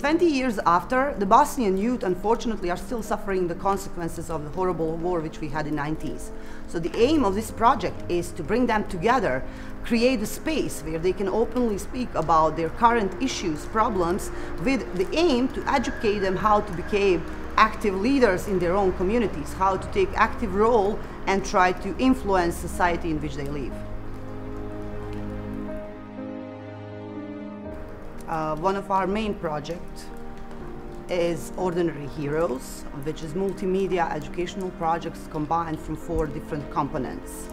20 years after, the Bosnian youth unfortunately are still suffering the consequences of the horrible war which we had in the 90s. So the aim of this project is to bring them together, create a space where they can openly speak about their current issues, problems, with the aim to educate them how to become active leaders in their own communities, how to take active role and try to influence society in which they live. Uh, one of our main projects is Ordinary Heroes, which is multimedia educational projects combined from four different components.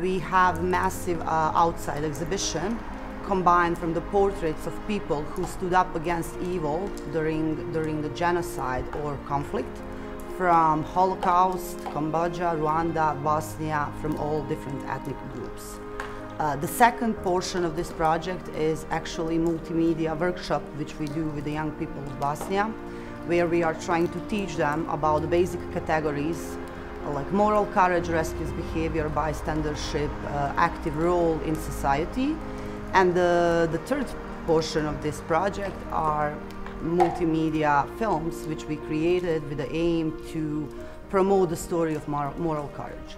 We have massive uh, outside exhibition combined from the portraits of people who stood up against evil during, during the genocide or conflict from Holocaust, Cambodia, Rwanda, Bosnia, from all different ethnic groups. Uh, the second portion of this project is actually multimedia workshop which we do with the young people of Bosnia where we are trying to teach them about the basic categories uh, like moral courage, rescues behavior, bystandership, uh, active role in society. And the, the third portion of this project are multimedia films which we created with the aim to promote the story of moral courage.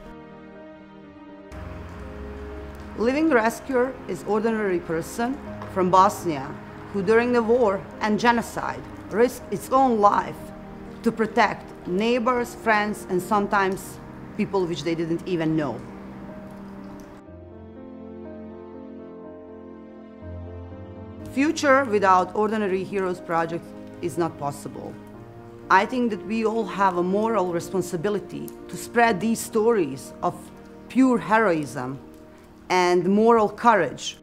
Living rescuer is ordinary person from Bosnia who during the war and genocide risked its own life to protect neighbors, friends, and sometimes people which they didn't even know. Future without Ordinary Heroes Project is not possible. I think that we all have a moral responsibility to spread these stories of pure heroism and moral courage